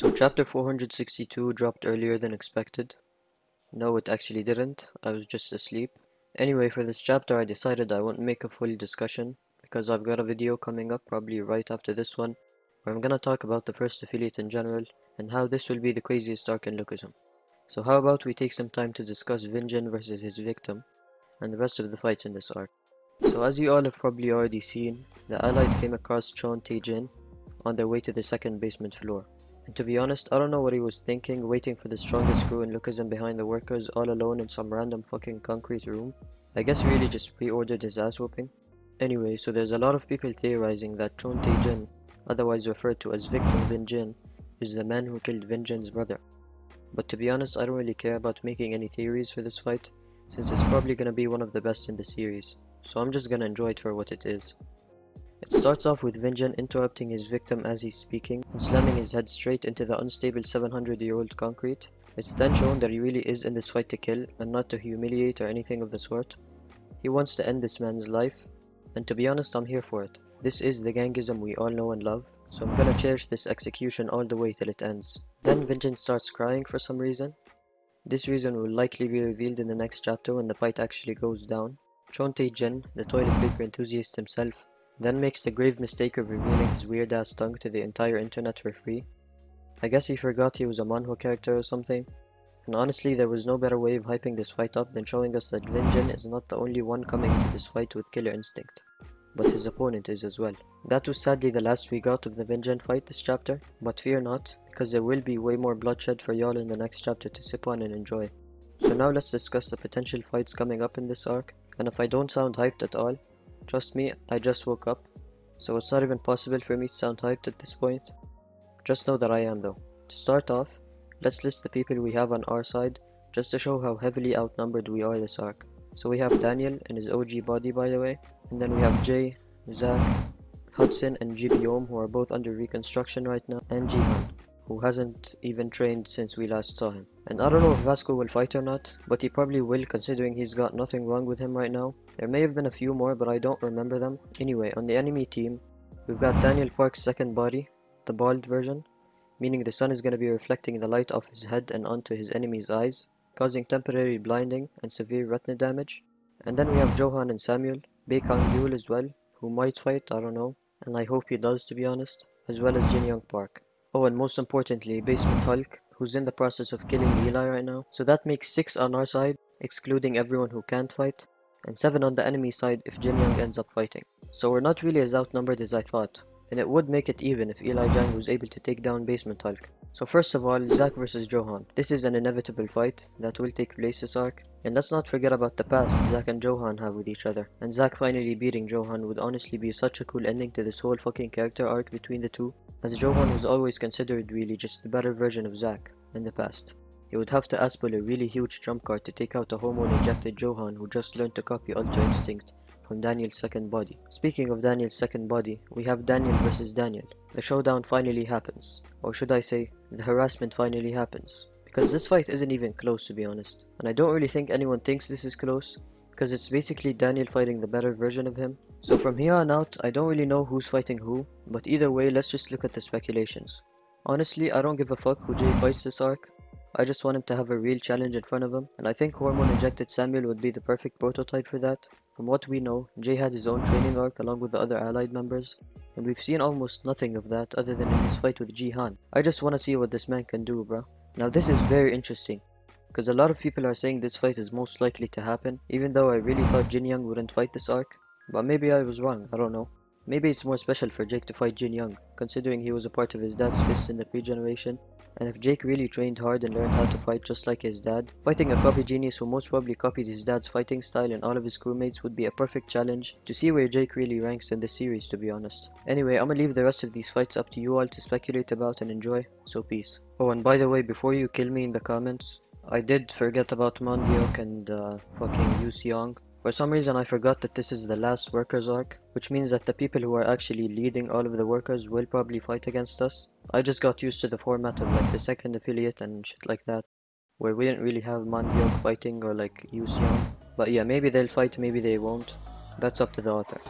So chapter 462 dropped earlier than expected. No, it actually didn't. I was just asleep. Anyway, for this chapter I decided I won't make a full discussion because I've got a video coming up probably right after this one where I'm gonna talk about the first affiliate in general and how this will be the craziest arc in Lookism. So how about we take some time to discuss Vinjin versus his victim and the rest of the fights in this arc. So as you all have probably already seen, the Allied came across Cheon Taejin on their way to the second basement floor. And to be honest, I don't know what he was thinking, waiting for the strongest crew in Lookism behind the workers all alone in some random fucking concrete room. I guess really just pre-ordered his ass whooping. Anyway, so there's a lot of people theorizing that Cheon Taejin, otherwise referred to as Victim Vinjin, is the man who killed Vinjin's brother. But to be honest, I don't really care about making any theories for this fight, since it's probably gonna be one of the best in the series, so I'm just gonna enjoy it for what it is. It starts off with Vinjin interrupting his victim as he's speaking and slamming his head straight into the unstable 700 year old concrete. It's then shown that he really is in this fight to kill and not to humiliate or anything of the sort. He wants to end this man's life, and to be honest I'm here for it. This is the gangism we all know and love, so I'm gonna cherish this execution all the way till it ends. Then Vinjin starts crying for some reason. This reason will likely be revealed in the next chapter when the fight actually goes down. Cheon Taejin, the toilet paper enthusiast himself, then makes the grave mistake of revealing his weird ass tongue to the entire internet for free. I guess he forgot he was a manhwa character or something. And honestly, there was no better way of hyping this fight up than showing us that Vinjin is not the only one coming to this fight with killer instinct, but his opponent is as well. That was sadly the last we got of the Vinjin fight this chapter, but fear not, because there will be way more bloodshed for y'all in the next chapter to sip on and enjoy. So now let's discuss the potential fights coming up in this arc, and if I don't sound hyped at all, Trust me, I just woke up, so it's not even possible for me to sound hyped at this point. Just know that I am though. To start off, let's list the people we have on our side, just to show how heavily outnumbered we are this arc. So we have Daniel in his OG body by the way, and then we have Jay, Zack, Hudson and Jibyom who are both under reconstruction right now, and Jihan, who hasn't even trained since we last saw him. And I don't know if Vasco will fight or not, but he probably will considering he's got nothing wrong with him right now, there may have been a few more, but I don't remember them. Anyway, on the enemy team, we've got Daniel Park's second body, the bald version, meaning the sun is going to be reflecting the light off his head and onto his enemy's eyes, causing temporary blinding and severe retina damage. And then we have Johan and Samuel, Baekang Yul as well, who might fight, I don't know, and I hope he does to be honest, as well as Jin Young Park. Oh, and most importantly, Basement Hulk, who's in the process of killing Eli right now. So that makes 6 on our side, excluding everyone who can't fight, and 7 on the enemy side if Jin Young ends up fighting. So we're not really as outnumbered as I thought, and it would make it even if Eli Jang was able to take down Basement Hulk. So first of all, Zack vs Johan. This is an inevitable fight that will take place this arc, and let's not forget about the past Zack and Johan have with each other. And Zack finally beating Johan would honestly be such a cool ending to this whole fucking character arc between the two, as Johan was always considered really just the better version of Zack in the past. He would have to aspull a really huge trump card to take out a hormone-injected Johan who just learned to copy Ultra Instinct from Daniel's second body. Speaking of Daniel's second body, we have Daniel versus Daniel. The showdown finally happens. Or should I say, the harassment finally happens. Because this fight isn't even close to be honest. And I don't really think anyone thinks this is close, because it's basically Daniel fighting the better version of him. So from here on out, I don't really know who's fighting who, but either way, let's just look at the speculations. Honestly, I don't give a fuck who Jay fights this arc, I just want him to have a real challenge in front of him, and I think Hormone Injected Samuel would be the perfect prototype for that. From what we know, Jay had his own training arc along with the other allied members, and we've seen almost nothing of that other than in his fight with Jihan. I just want to see what this man can do, bro. Now this is very interesting, because a lot of people are saying this fight is most likely to happen, even though I really thought Jin Young wouldn't fight this arc, but maybe I was wrong, I don't know. Maybe it's more special for Jake to fight Jin Young, considering he was a part of his dad's fist in the pre-generation, and if Jake really trained hard and learned how to fight just like his dad, fighting a copy genius who most probably copied his dad's fighting style and all of his crewmates would be a perfect challenge to see where Jake really ranks in this series to be honest. Anyway, I'ma leave the rest of these fights up to you all to speculate about and enjoy, so peace. Oh and by the way, before you kill me in the comments, I did forget about Mandeok and uh, fucking Yu Seong. For some reason I forgot that this is the last workers arc, which means that the people who are actually leading all of the workers will probably fight against us. I just got used to the format of like the second affiliate and shit like that, where we didn't really have Mandeok fighting or like Yu Yusion. But yeah, maybe they'll fight, maybe they won't. That's up to the author.